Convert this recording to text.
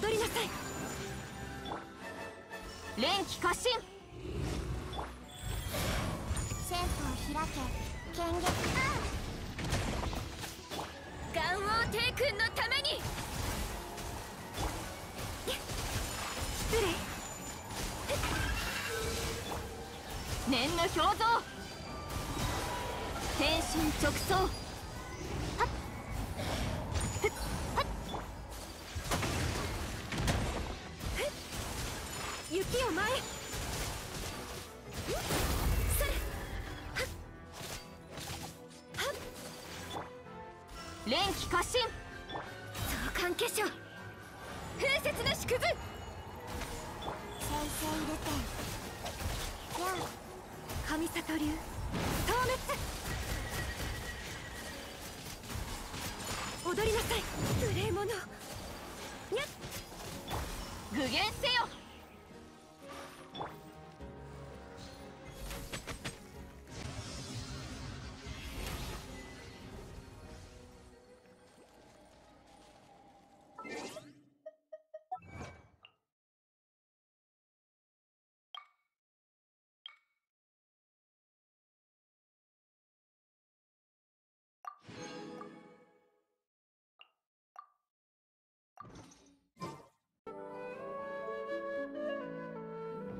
戻りなさい。連気過信戦法開け剣撃。ガン王帝君のために。失礼。念の表像天心直送。雪を前それ。はっ。はっ。連気過信相関化粧風雪の縮図せいせいルテンや神里流。消滅。踊りなさい。無礼者。にゃっ。具現せよ。